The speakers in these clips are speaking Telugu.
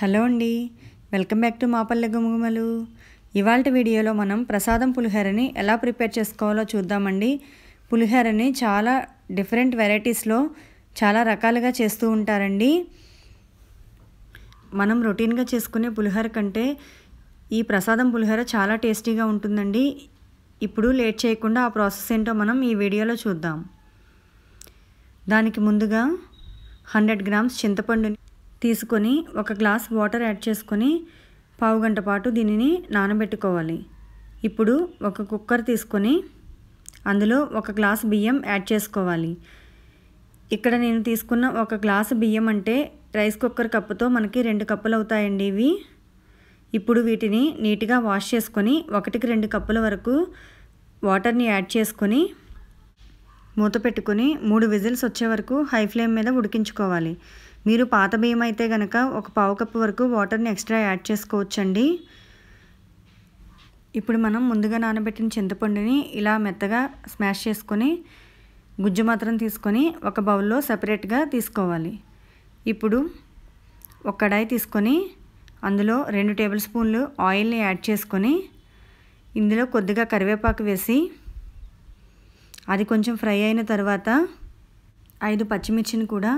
హలో అండి. వెల్కమ్ బ్యాక్ టు మాపల్లె గుమగుమలు. ఇవాళ వీడియోలో మనం ప్రసాదం పులిహోరని ఎలా ప్రిపేర్ చేసుకోవాలో చూద్దామండి. పులిహోరని చాలా డిఫరెంట్ వెరైటీస్లో చాలా రకాలుగా చేస్తూ ఉంటారండి. మనం రొటీన్గా చేసుకునే పులిహోర కంటే ఈ ప్రసాదం పులిహోర చాలా టేస్టీగా ఉంటుందండి. ఇప్పుడు లేట్ చేయకుండా ఆ ప్రాసెస్ ఏంటో మనం ఈ వీడియోలో చూద్దాం. దానికి ముందుగా హండ్రెడ్ గ్రామ్స్ చింతపండుని తీసుకొని ఒక గ్లాస్ వాటర్ యాడ్ చేసుకొని పావు గంట పాటు దీనిని నానబెట్టుకోవాలి. ఇప్పుడు ఒక కుక్కర్ తీసుకొని అందులో ఒక గ్లాస్ బియ్యం యాడ్ చేసుకోవాలి. ఇక్కడ నేను తీసుకున్న ఒక గ్లాసు బియ్యం అంటే రైస్ కుక్కర్ కప్పుతో మనకి రెండు కప్పులు అవుతాయండి ఇవి. ఇప్పుడు వీటిని నీట్గా వాష్ చేసుకొని ఒకటికి రెండు కప్పుల వరకు వాటర్ని యాడ్ చేసుకొని మూత పెట్టుకొని మూడు విజిల్స్ వచ్చే వరకు హై ఫ్లేమ్ మీద ఉడికించుకోవాలి. మీరు పాత బియ్యం అయితే కనుక ఒక పావు కప్పు వరకు వాటర్ని ఎక్స్ట్రా యాడ్ చేసుకోవచ్చండి. ఇప్పుడు మనం ముందుగా నానబెట్టిన చింతపండుని ఇలా మెత్తగా స్మాష్ చేసుకొని గుజ్జు మాత్రం తీసుకొని ఒక బౌల్లో సపరేట్గా తీసుకోవాలి. ఇప్పుడు ఒక కడాయి తీసుకొని అందులో రెండు టేబుల్ స్పూన్లు ఆయిల్ని యాడ్ చేసుకొని ఇందులో కొద్దిగా కరివేపాకు వేసి అది కొంచెం ఫ్రై అయిన తర్వాత ఐదు పచ్చిమిర్చిని కూడా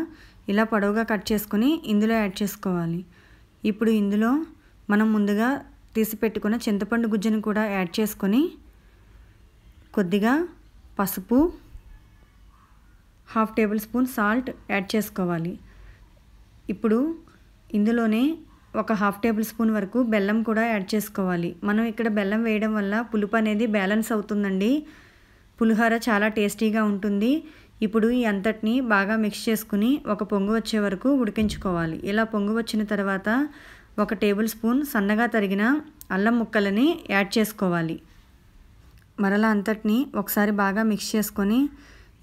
ఇలా పొడవుగా కట్ చేసుకొని ఇందులో యాడ్ చేసుకోవాలి. ఇప్పుడు ఇందులో మనం ముందుగా తీసి పెట్టుకున్న చింతపండు గుజ్జును కూడా యాడ్ చేసుకొని కొద్దిగా పసుపు half table spoon salt add చేసుకోవాలి. ఇప్పుడు ఇందులోనే ఒక హాఫ్ టేబుల్ స్పూన్ వరకు బెల్లం కూడా యాడ్ చేసుకోవాలి. మనం ఇక్కడ బెల్లం వేయడం వల్ల పులుపు అనేది బ్యాలెన్స్ అవుతుందండి. పులిహోర చాలా టేస్టీగా ఉంటుంది. ఇప్పుడు ఈ అంతటిని బాగా మిక్స్ చేసుకుని ఒక పొంగు వచ్చే వరకు ఉడికించుకోవాలి. ఇలా పొంగు వచ్చిన తర్వాత ఒక టేబుల్ స్పూన్ సన్నగా తరిగిన అల్లం ముక్కలని యాడ్ చేసుకోవాలి. మరలా అంతటిని ఒకసారి బాగా మిక్స్ చేసుకొని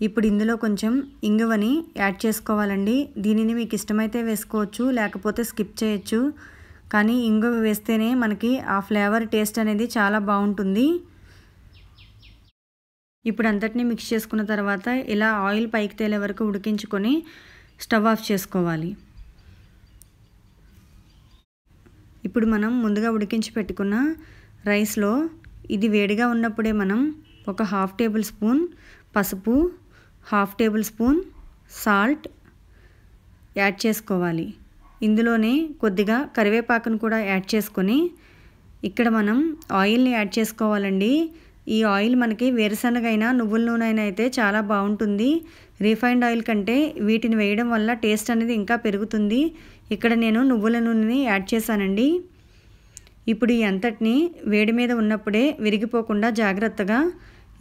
ఇప్పుడు ఇందులో కొంచెం ఇంగువని యాడ్ చేసుకోవాలండి. దీనిని మీకు ఇష్టమైతే వేసుకోవచ్చు లేకపోతే స్కిప్ చేయొచ్చు. కానీ ఇంగువ వేస్తేనే మనకి ఆ ఫ్లేవర్ టేస్ట్ అనేది చాలా బాగుంటుంది. ఇప్పుడు అంతటిని మిక్స్ చేసుకున్న తర్వాత ఇలా ఆయిల్ పైకి తేలే వరకు ఉడికించుకొని స్టవ్ ఆఫ్ చేసుకోవాలి. ఇప్పుడు మనం ముందుగా ఉడికించి పెట్టుకున్న రైస్లో ఇది వేడిగా ఉన్నప్పుడే మనం ఒక హాఫ్ టేబుల్ స్పూన్ పసుపు half table spoon salt add చేసుకోవాలి. ఇందులోనే కొద్దిగా కరివేపాకును కూడా యాడ్ చేసుకొని ఇక్కడ మనం ఆయిల్ని యాడ్ చేసుకోవాలండి. ఈ ఆయిల్ మనకి వేరుశనగైనా అయినా నువ్వుల నూనె అయినా అయితే చాలా బాగుంటుంది. రీఫైండ్ ఆయిల్ కంటే వీటిని వేయడం వల్ల టేస్ట్ అనేది ఇంకా పెరుగుతుంది. ఇక్కడ నేను నువ్వుల నూనెని యాడ్ చేశానండి. ఇప్పుడు ఈ అంతటిని వేడి మీద ఉన్నప్పుడే విరిగిపోకుండా జాగ్రత్తగా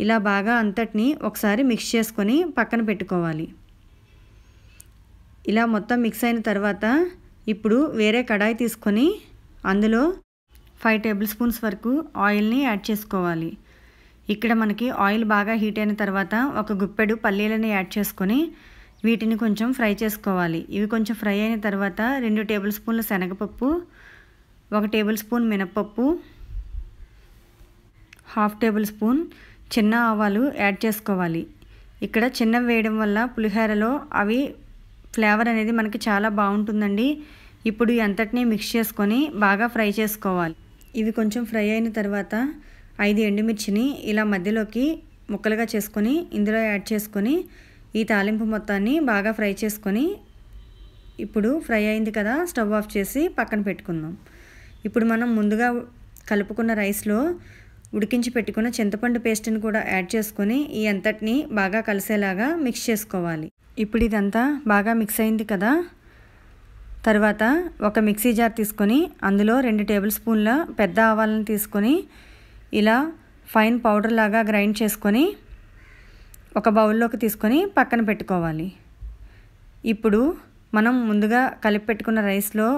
ఇలా బాగా అంతటిని ఒకసారి మిక్స్ చేసుకొని పక్కన పెట్టుకోవాలి. ఇలా మొత్తం మిక్స్ అయిన తర్వాత ఇప్పుడు వేరే కడాయి తీసుకొని అందులో ఫైవ్ టేబుల్ స్పూన్స్ వరకు ఆయిల్ని యాడ్ చేసుకోవాలి. ఇక్కడ మనకి ఆయిల్ బాగా హీట్ అయిన తర్వాత ఒక గుప్పెడు పల్లీలని యాడ్ చేసుకొని వీటిని కొంచెం ఫ్రై చేసుకోవాలి. ఇవి కొంచెం ఫ్రై అయిన తర్వాత రెండు టేబుల్ స్పూన్ల శనగపప్పు ఒక టేబుల్ స్పూన్ మినప్పప్పు హాఫ్ టేబుల్ స్పూన్ చిన్న ఆవాలు యాడ్ చేసుకోవాలి. ఇక్కడ చిన్నవి వేయడం వల్ల పులిహోరలో అవి ఫ్లేవర్ అనేది మనకి చాలా బాగుంటుందండి. ఇప్పుడు ఈ అంతటినీ మిక్స్ చేసుకొని బాగా ఫ్రై చేసుకోవాలి. ఇవి కొంచెం ఫ్రై అయిన తర్వాత ఐదు ఎండుమిర్చిని ఇలా మధ్యలోకి ముక్కలుగా చేసుకొని ఇందులో యాడ్ చేసుకొని ఈ తాలింపు మొత్తాన్ని బాగా ఫ్రై చేసుకొని ఇప్పుడు ఫ్రై అయింది కదా స్టవ్ ఆఫ్ చేసి పక్కన పెట్టుకుందాం. ఇప్పుడు మనం ముందుగా కలుపుకున్న రైస్లో ఉడికించి పెట్టుకున్న చింతపండు పేస్ట్ని కూడా యాడ్ చేసుకొని ఈ అంతటిని బాగా కలిసేలాగా మిక్స్ చేసుకోవాలి. ఇప్పుడు ఇదంతా బాగా మిక్స్ అయింది కదా తర్వాత ఒక మిక్సీ జార్ తీసుకొని అందులో రెండు టేబుల్ స్పూన్ల పెద్ద ఆవాలను తీసుకొని ఇలా ఫైన్ పౌడర్ లాగా గ్రైండ్ చేసుకొని ఒక బౌల్లోకి తీసుకొని పక్కన పెట్టుకోవాలి. ఇప్పుడు మనం ముందుగా కలిపి పెట్టుకున్న రైస్లో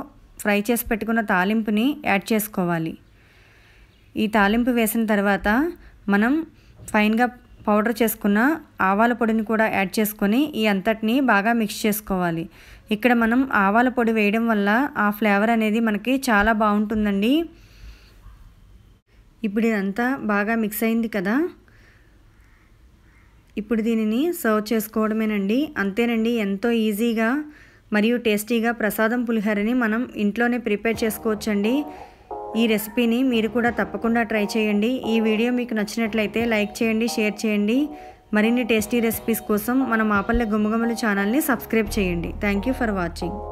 ఫ్రై చేసి పెట్టుకున్న తాలింపుని యాడ్ చేసుకోవాలి. ఈ తాలింపు వేసిన తర్వాత మనం ఫైన్గా పౌడర్ చేసుకున్న ఆవాల పొడిని కూడా యాడ్ చేసుకొని ఈ అంతటిని బాగా మిక్స్ చేసుకోవాలి. ఇక్కడ మనం ఆవాల పొడి వేయడం వల్ల ఆ ఫ్లేవర్ అనేది మనకి చాలా బాగుంటుందండి. ఇప్పుడు ఇదంతా బాగా మిక్స్ అయింది కదా? ఇప్పుడు దీనిని సర్వ్ చేసుకోవడమేనండి. అంతేనండి ఎంతో ఈజీగా మరియు టేస్టీగా ప్రసాదం పులిహోరని మనం ఇంట్లోనే ప్రిపేర్ చేసుకోవచ్చండి. ఈ రెసిపీని మీరు కూడా తప్పకుండా ట్రై చేయండి. ఈ వీడియో మీకు నచ్చినట్లయితే లైక్ చేయండి షేర్ చేయండి. మరిన్ని టేస్టీ రెసిపీస్ కోసం మన మాపల్లె గుమ్మగమ్మలు ఛానల్ని సబ్స్క్రైబ్ చేయండి. Thank you for watching